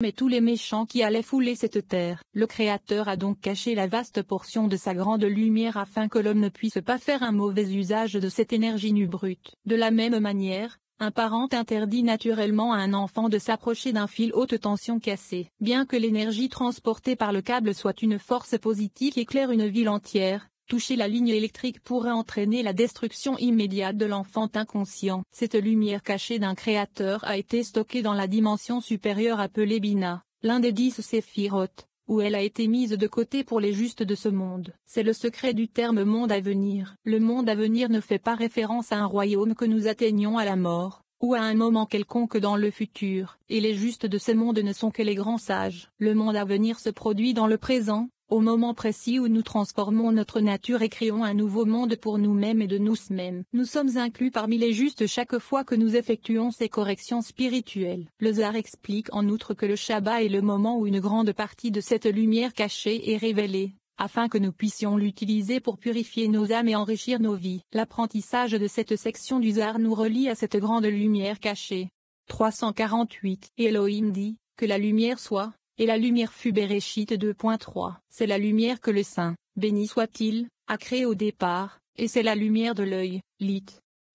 mais tous les méchants qui allaient fouler cette terre. Le Créateur a donc caché la vaste portion de sa grande lumière afin que l'homme ne puisse pas faire un mauvais usage de cette énergie nue brute. De la même manière, un parent interdit naturellement à un enfant de s'approcher d'un fil haute tension cassé. Bien que l'énergie transportée par le câble soit une force positive qui éclaire une ville entière, toucher la ligne électrique pourrait entraîner la destruction immédiate de l'enfant inconscient. Cette lumière cachée d'un créateur a été stockée dans la dimension supérieure appelée Bina, l'un des dix séphirotes, où elle a été mise de côté pour les justes de ce monde. C'est le secret du terme monde à venir. Le monde à venir ne fait pas référence à un royaume que nous atteignons à la mort, ou à un moment quelconque dans le futur, et les justes de ce monde ne sont que les grands sages. Le monde à venir se produit dans le présent, au moment précis où nous transformons notre nature et créons un nouveau monde pour nous-mêmes et de nous-mêmes. Nous sommes inclus parmi les justes chaque fois que nous effectuons ces corrections spirituelles. Le Zar explique en outre que le Shabbat est le moment où une grande partie de cette lumière cachée est révélée afin que nous puissions l'utiliser pour purifier nos âmes et enrichir nos vies. L'apprentissage de cette section du Zar nous relie à cette grande lumière cachée. 348 Elohim dit, que la lumière soit, et la lumière fut Bereshit 2.3. C'est la lumière que le Saint, béni soit-il, a créée au départ, et c'est la lumière de l'œil, lit.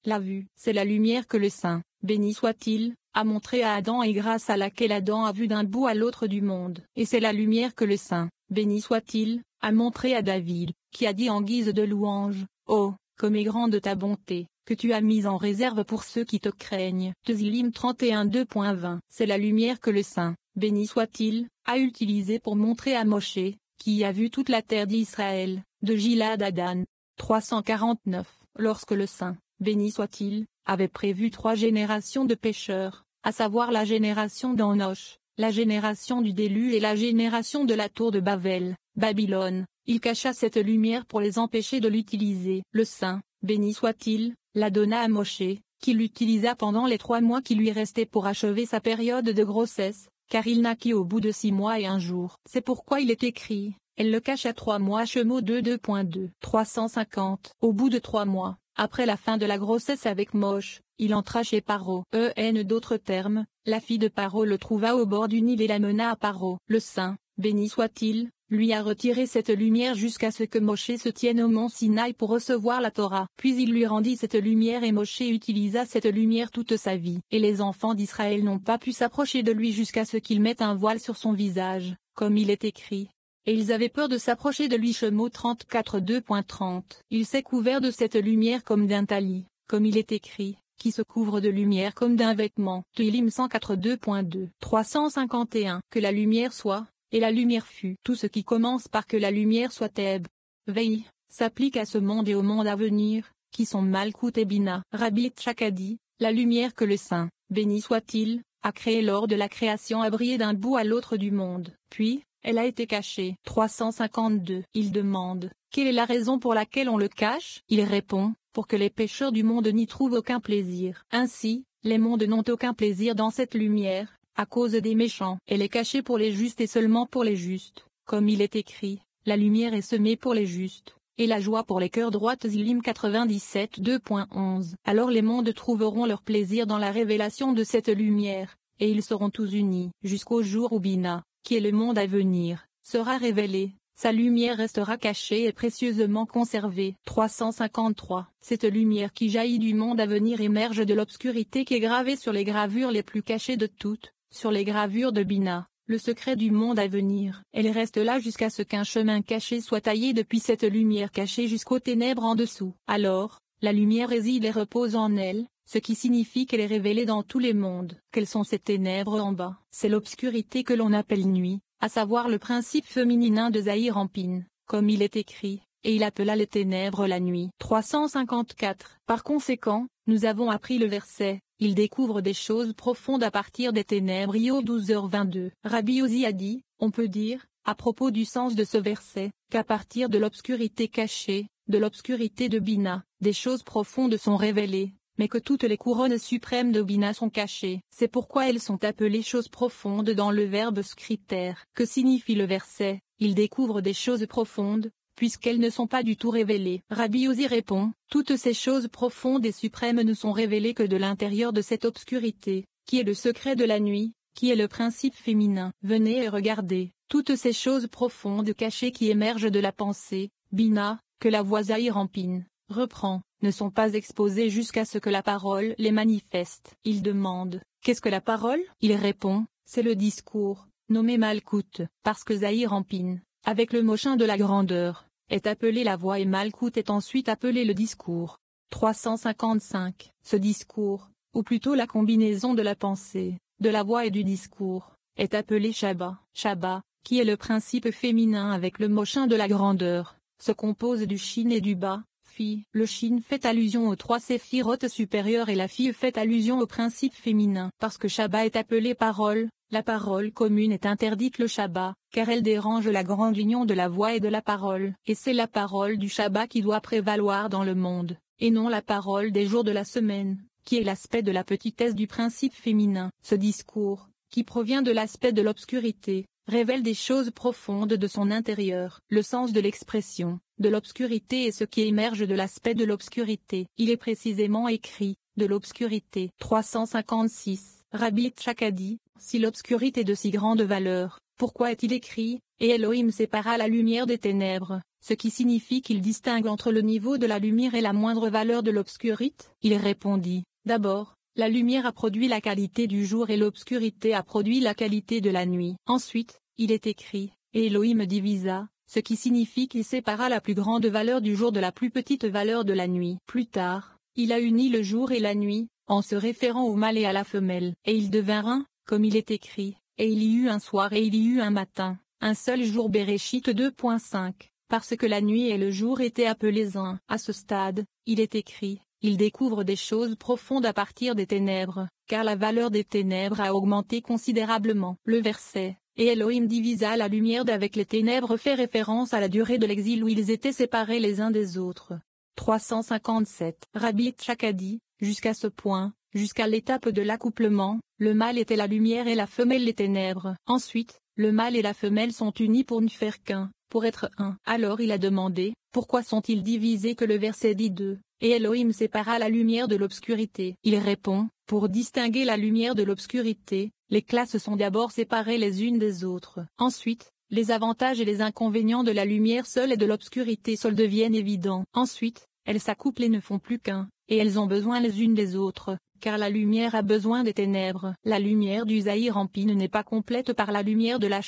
La vue. C'est la lumière que le Saint, béni soit-il, a montrée à Adam et grâce à laquelle Adam a vu d'un bout à l'autre du monde. Et c'est la lumière que le Saint, béni soit-il, a montrée à David, qui a dit en guise de louange, Oh, comme est grande ta bonté, que tu as mise en réserve pour ceux qui te craignent. Tezillim 31 2.20 C'est la lumière que le Saint, béni soit-il, a utilisée pour montrer à Moshe, qui a vu toute la terre d'Israël, de Gilad à Dan. 349 Lorsque le Saint, béni soit-il, avait prévu trois générations de pécheurs, à savoir la génération d'Enoch, la génération du déluge et la génération de la tour de Babel, Babylone, il cacha cette lumière pour les empêcher de l'utiliser. Le Saint, béni soit-il, la donna à Moshe, qui l'utilisa pendant les trois mois qui lui restaient pour achever sa période de grossesse, car il naquit au bout de six mois et un jour. C'est pourquoi il est écrit, elle le cache à trois mois Chemo 2 2.2 350 Au bout de trois mois, après la fin de la grossesse avec Moche, il entra chez Paro. En d'autres termes, la fille de Paro le trouva au bord du Nil et la mena à Paro. Le saint, béni soit-il, lui a retiré cette lumière jusqu'à ce que Moshe se tienne au mont Sinaï pour recevoir la Torah. Puis il lui rendit cette lumière et Moshe utilisa cette lumière toute sa vie. Et les enfants d'Israël n'ont pas pu s'approcher de lui jusqu'à ce qu'il mette un voile sur son visage, comme il est écrit. Et ils avaient peur de s'approcher de lui. Chemo 34 2.30. Il s'est couvert de cette lumière comme d'un talis, comme il est écrit qui se couvre de lumière comme d'un vêtement. Tehillim 104 2.2 351 Que la lumière soit, et la lumière fut. Tout ce qui commence par que la lumière soit Thèbes. Veille, s'applique à ce monde et au monde à venir, qui sont Malkout et Bina. Rabbi Tchakadi, la lumière que le Saint, béni soit-il, a créée lors de la création a brillé d'un bout à l'autre du monde. Puis, elle a été cachée. 352. Il demande, quelle est la raison pour laquelle on le cache? Il répond, pour que les pécheurs du monde n'y trouvent aucun plaisir. Ainsi, les mondes n'ont aucun plaisir dans cette lumière, à cause des méchants. Elle est cachée pour les justes et seulement pour les justes. Comme il est écrit, la lumière est semée pour les justes, et la joie pour les cœurs droits Zilim 97 2.11. Alors les mondes trouveront leur plaisir dans la révélation de cette lumière, et ils seront tous unis, jusqu'au jour où Bina, qui est le monde à venir, sera révélé. Sa lumière restera cachée et précieusement conservée. 353. Cette lumière qui jaillit du monde à venir émerge de l'obscurité qui est gravée sur les gravures les plus cachées de toutes, sur les gravures de Bina, le secret du monde à venir. Elle reste là jusqu'à ce qu'un chemin caché soit taillé depuis cette lumière cachée jusqu'aux ténèbres en dessous. Alors, la lumière réside et repose en elle, ce qui signifie qu'elle est révélée dans tous les mondes. Quelles sont ces ténèbres en bas C'est l'obscurité que l'on appelle nuit, à savoir le principe féminin de Zahir Ampine, comme il est écrit, et il appela les ténèbres la nuit. 354. Par conséquent, nous avons appris le verset, il découvre des choses profondes à partir des ténèbres Io 12h22. Rabbi Ozi a dit, on peut dire, à propos du sens de ce verset, qu'à partir de l'obscurité cachée, de l'obscurité de Bina, des choses profondes sont révélées, mais que toutes les couronnes suprêmes de Bina sont cachées. C'est pourquoi elles sont appelées choses profondes dans le verbe scriptaire. Que signifie le verset Il découvre des choses profondes, puisqu'elles ne sont pas du tout révélées. Rabbi Ozi répond, toutes ces choses profondes et suprêmes ne sont révélées que de l'intérieur de cette obscurité, qui est le secret de la nuit, qui est le principe féminin. Venez et regardez, toutes ces choses profondes cachées qui émergent de la pensée, Bina, que la voix Zahir-Rampine, reprend, ne sont pas exposées jusqu'à ce que la parole les manifeste. Il demande, qu'est-ce que la parole? Il répond, c'est le discours, nommé Malkout, parce que Zahir-Rampine, avec le mochin de la grandeur, est appelé la voix et Malkout est ensuite appelé le discours. 355. Ce discours, ou plutôt la combinaison de la pensée, de la voix et du discours, est appelé Shabbat. Shabbat, qui est le principe féminin avec le mochin de la grandeur, se compose du shin et du bas, fille. Le shin fait allusion aux trois séphirotes supérieures et la fille fait allusion au principe féminin. Parce que Shabbat est appelé parole, la parole commune est interdite le Shabbat, car elle dérange la grande union de la voix et de la parole. Et c'est la parole du Shabbat qui doit prévaloir dans le monde, et non la parole des jours de la semaine, qui est l'aspect de la petitesse du principe féminin. Ce discours, qui provient de l'aspect de l'obscurité, révèle des choses profondes de son intérieur. Le sens de l'expression, de l'obscurité est ce qui émerge de l'aspect de l'obscurité. Il est précisément écrit, de l'obscurité. 356. Rabbi Tchakadi, si l'obscurité de si grande valeur, pourquoi est-il écrit, et Elohim sépara la lumière des ténèbres, ce qui signifie qu'il distingue entre le niveau de la lumière et la moindre valeur de l'obscurité? Il répondit, d'abord, la lumière a produit la qualité du jour et l'obscurité a produit la qualité de la nuit. Ensuite, il est écrit, et Elohim divisa, ce qui signifie qu'il sépara la plus grande valeur du jour de la plus petite valeur de la nuit. Plus tard, il a uni le jour et la nuit, en se référant au mâle et à la femelle, et ils devinrent un, comme il est écrit, et il y eut un soir et il y eut un matin, un seul jour Bereshit 2.5, parce que la nuit et le jour étaient appelés un. À ce stade, il est écrit, il découvre des choses profondes à partir des ténèbres, car la valeur des ténèbres a augmenté considérablement. Le verset, et Elohim divisa la lumière d'avec les ténèbres fait référence à la durée de l'exil où ils étaient séparés les uns des autres. 357. Rabbi Tchakadi, jusqu'à ce point, jusqu'à l'étape de l'accouplement, le mâle était la lumière et la femelle les ténèbres. Ensuite, le mâle et la femelle sont unis pour ne faire qu'un, pour être un. Alors il a demandé, pourquoi sont-ils divisés que le verset dit deux? Et Elohim sépara la lumière de l'obscurité. Il répond, pour distinguer la lumière de l'obscurité, les classes sont d'abord séparées les unes des autres. Ensuite, les avantages et les inconvénients de la lumière seule et de l'obscurité seule deviennent évidents. Ensuite, elles s'accouplent et ne font plus qu'un, et elles ont besoin les unes des autres, car la lumière a besoin des ténèbres. La lumière du Zahir Rampine n'est pas complète par la lumière de la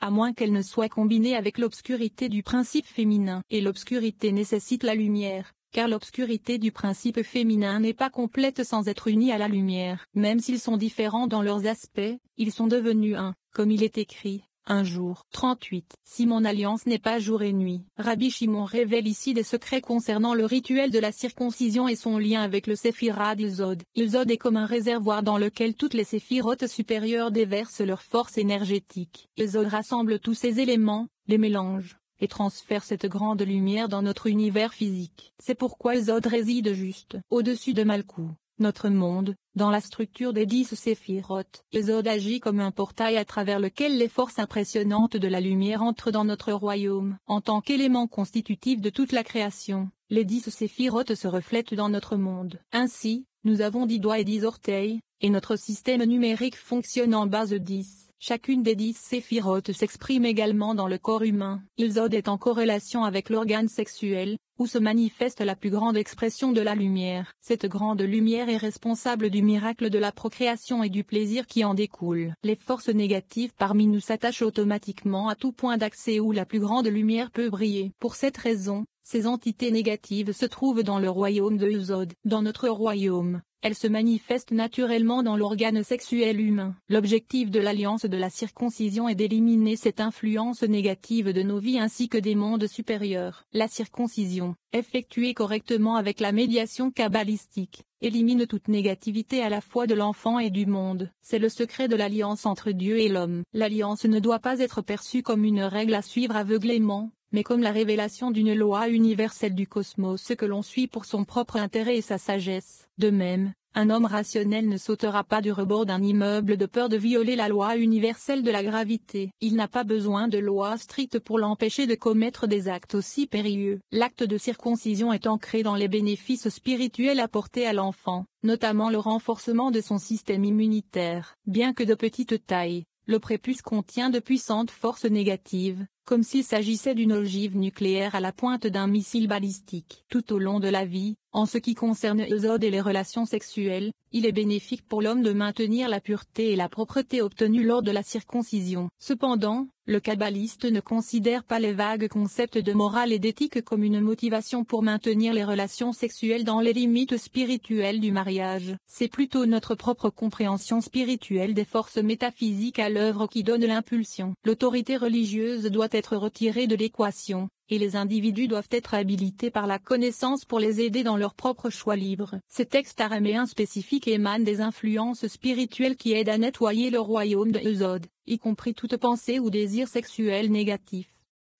à moins qu'elle ne soit combinée avec l'obscurité du principe féminin. Et l'obscurité nécessite la lumière, car l'obscurité du principe féminin n'est pas complète sans être unie à la lumière. Même s'ils sont différents dans leurs aspects, ils sont devenus un, comme il est écrit. Un jour. 38. Si mon alliance n'est pas jour et nuit. Rabbi Shimon révèle ici des secrets concernant le rituel de la circoncision et son lien avec le séphirah d'Ilzod. Ilzod est comme un réservoir dans lequel toutes les séphirotes supérieures déversent leur force énergétique. Ilzod rassemble tous ces éléments, les mélange, et transfère cette grande lumière dans notre univers physique. C'est pourquoi Zod réside juste au-dessus de Malkou, notre monde, dans la structure des dix séphirotes. Zod agit comme un portail à travers lequel les forces impressionnantes de la lumière entrent dans notre royaume. En tant qu'élément constitutif de toute la création, les dix séphirotes se reflètent dans notre monde. Ainsi, nous avons dix doigts et dix orteils, et notre système numérique fonctionne en base de dix. Chacune des dix séphirotes s'exprime également dans le corps humain. Ilzod est en corrélation avec l'organe sexuel, où se manifeste la plus grande expression de la lumière. Cette grande lumière est responsable du miracle de la procréation et du plaisir qui en découle. Les forces négatives parmi nous s'attachent automatiquement à tout point d'accès où la plus grande lumière peut briller. Pour cette raison, ces entités négatives se trouvent dans le royaume de Ilzod. Dans notre royaume, elle se manifeste naturellement dans l'organe sexuel humain. L'objectif de l'alliance de la circoncision est d'éliminer cette influence négative de nos vies ainsi que des mondes supérieurs. La circoncision, effectuée correctement avec la médiation kabbalistique, élimine toute négativité à la fois de l'enfant et du monde. C'est le secret de l'alliance entre Dieu et l'homme. L'alliance ne doit pas être perçue comme une règle à suivre aveuglément, mais comme la révélation d'une loi universelle du cosmos que l'on suit pour son propre intérêt et sa sagesse. De même, un homme rationnel ne sautera pas du rebord d'un immeuble de peur de violer la loi universelle de la gravité. Il n'a pas besoin de loi stricte pour l'empêcher de commettre des actes aussi périlleux. L'acte de circoncision est ancré dans les bénéfices spirituels apportés à l'enfant, notamment le renforcement de son système immunitaire. Bien que de petite taille, le prépuce contient de puissantes forces négatives, comme s'il s'agissait d'une ogive nucléaire à la pointe d'un missile balistique. Tout au long de la vie, en ce qui concerne Eusode et les relations sexuelles, il est bénéfique pour l'homme de maintenir la pureté et la propreté obtenues lors de la circoncision. Cependant, le kabbaliste ne considère pas les vagues concepts de morale et d'éthique comme une motivation pour maintenir les relations sexuelles dans les limites spirituelles du mariage. C'est plutôt notre propre compréhension spirituelle des forces métaphysiques à l'œuvre qui donne l'impulsion. L'autorité religieuse doit être retirée de l'équation, et les individus doivent être habilités par la connaissance pour les aider dans leur propre choix libre. Ces textes araméens spécifiques émanent des influences spirituelles qui aident à nettoyer le royaume de Eusode, y compris toute pensée ou désir sexuel négatif.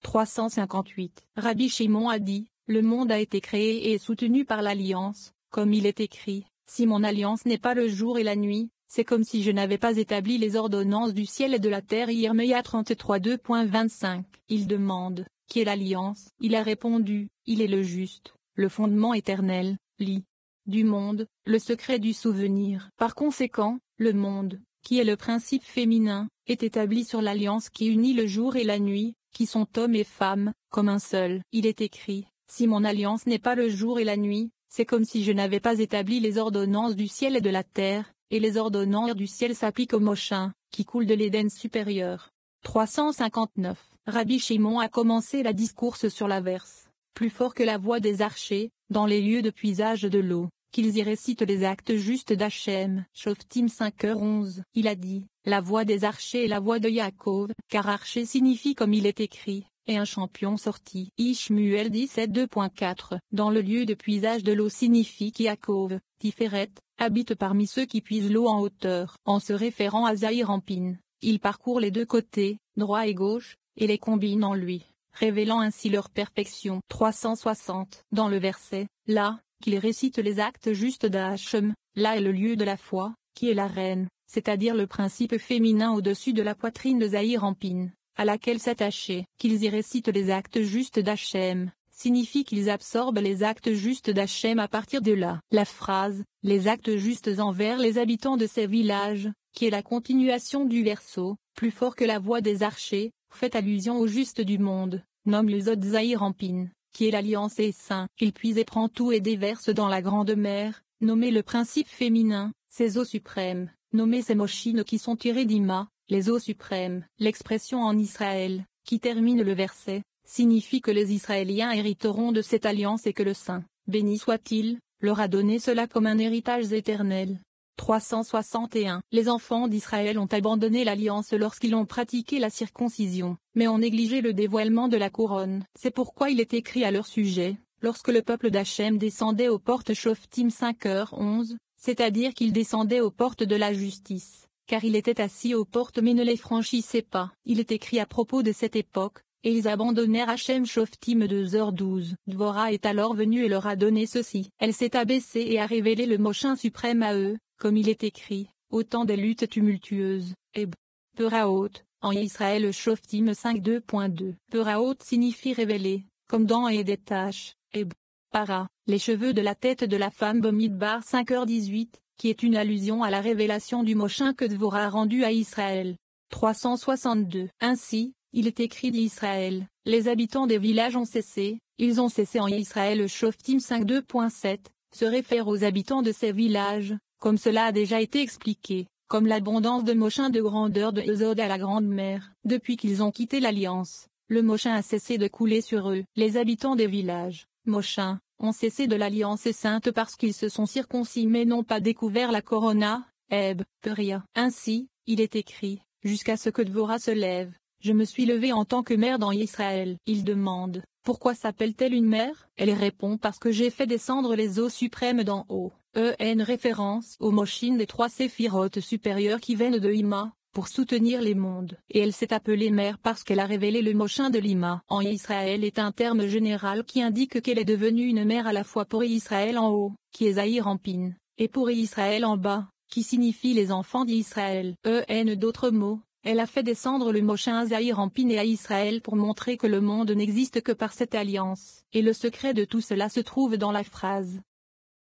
358. Rabbi Shimon a dit, le monde a été créé et est soutenu par l'alliance, comme il est écrit, si mon alliance n'est pas le jour et la nuit, c'est comme si je n'avais pas établi les ordonnances du ciel et de la terre. Irmeia 33 2.25. Il demande, qui est l'alliance? Il a répondu, il est le juste, le fondement éternel, lit du monde, le secret du souvenir. Par conséquent, le monde, qui est le principe féminin, est établi sur l'alliance qui unit le jour et la nuit, qui sont hommes et femmes, comme un seul. Il est écrit, si mon alliance n'est pas le jour et la nuit, c'est comme si je n'avais pas établi les ordonnances du ciel et de la terre, et les ordonnances du ciel s'appliquent au Mochin, qui coule de l'Éden supérieur. 359. Rabbi Shimon a commencé la discourse sur l'averse, plus fort que la voix des archers, dans les lieux de puisage de l'eau, qu'ils y récitent les actes justes d'Hachem. Shoftim 5h11. Il a dit, la voix des archers et la voix de Yaakov, car archer signifie comme il est écrit, et un champion sorti. Ishmuel 17 2.4. Dans le lieu de puisage de l'eau signifie qu'Yaakov, Tiferet, habite parmi ceux qui puisent l'eau en hauteur. En se référant à Zahir Rampin, il parcourt les deux côtés, droit et gauche, et les combine en lui, révélant ainsi leur perfection. 360. Dans le verset, là, qu'il récite les actes justes d'Hachem, là est le lieu de la foi, qui est la reine, c'est-à-dire le principe féminin au-dessus de la poitrine de Zahir Rampin, à laquelle s'attacher. Qu'ils y récitent les actes justes d'Hachem, signifie qu'ils absorbent les actes justes d'Hachem à partir de là. La phrase, les actes justes envers les habitants de ces villages, qui est la continuation du verso, plus fort que la voix des archers, fait allusion au juste du monde, nomme le Zod Zahir Rampin, qui est l'alliance et saint. Il puise et prend tout et déverse dans la grande mer, nommé le principe féminin, ses eaux suprêmes, nommées ces mochines qui sont tirées d'Ima, les eaux suprêmes. L'expression en Israël, qui termine le verset, signifie que les Israéliens hériteront de cette alliance et que le Saint, béni soit-il, leur a donné cela comme un héritage éternel. 361. Les enfants d'Israël ont abandonné l'alliance lorsqu'ils ont pratiqué la circoncision, mais ont négligé le dévoilement de la couronne. C'est pourquoi il est écrit à leur sujet, lorsque le peuple d'Hachem descendait aux portes Shoftim 5h11, c'est-à-dire qu'il descendait aux portes de la justice, car il était assis aux portes mais ne les franchissait pas. Il est écrit à propos de cette époque, et ils abandonnèrent Hachem Shoftim 2h12. Dvora est alors venue et leur a donné ceci. Elle s'est abaissée et a révélé le Mochin suprême à eux, comme il est écrit, autant des luttes tumultueuses, Eb. Peraot, en Israël Shoftim 5.2.2. Peraot signifie révéler, comme dans et des tâches, Eb. Para, les cheveux de la tête de la femme Bomidbar 5h18, qui est une allusion à la révélation du Mochin que Dvorah rendu à Israël. 362. Ainsi, il est écrit d'Israël, les habitants des villages ont cessé, ils ont cessé en Israël Shoftim 5.2.7, se réfère aux habitants de ces villages, comme cela a déjà été expliqué, comme l'abondance de mochins de grandeur de Eusode à la Grande Mer, depuis qu'ils ont quitté l'Alliance, le mochin a cessé de couler sur eux. Les habitants des villages, mochins, ont cessé de l'Alliance sainte parce qu'ils se sont circoncis mais n'ont pas découvert la corona, Eb, Peria. Ainsi, il est écrit, jusqu'à ce que Dvorah se lève, je me suis levé en tant que mère dans Israël. Il demande, pourquoi s'appelle-t-elle une mère Elle répond parce que j'ai fait descendre les eaux suprêmes d'en haut en référence aux Moshin des trois séphirotes supérieurs qui viennent de Ima, pour soutenir les mondes. Et elle s'est appelée mère parce qu'elle a révélé le Moshin de l'Ima. En Israël est un terme général qui indique qu'elle est devenue une mère à la fois pour Israël en haut, qui est Zahir en pine, et pour Israël en bas, qui signifie les enfants d'Israël. En d'autres mots, elle a fait descendre le Moshin à Zahir en pine et à Israël pour montrer que le monde n'existe que par cette alliance. Et le secret de tout cela se trouve dans la phrase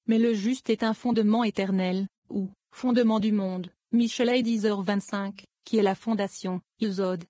mais le juste est un fondement éternel, ou, fondement du monde, Michelet 10h25, qui est la fondation, Isode,